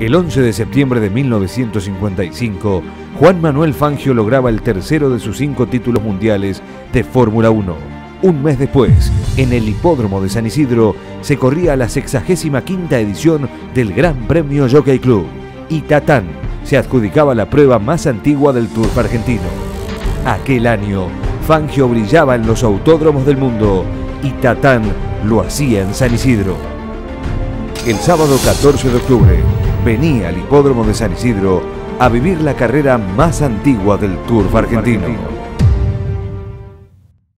El 11 de septiembre de 1955, Juan Manuel Fangio lograba el tercero de sus cinco títulos mundiales de Fórmula 1. Un mes después, en el hipódromo de San Isidro, se corría la 65 edición del Gran Premio Jockey Club. Y Tatán se adjudicaba la prueba más antigua del Tour argentino. Aquel año, Fangio brillaba en los autódromos del mundo y Tatán lo hacía en San Isidro. El sábado 14 de octubre, venía al hipódromo de San Isidro a vivir la carrera más antigua del Tour argentino.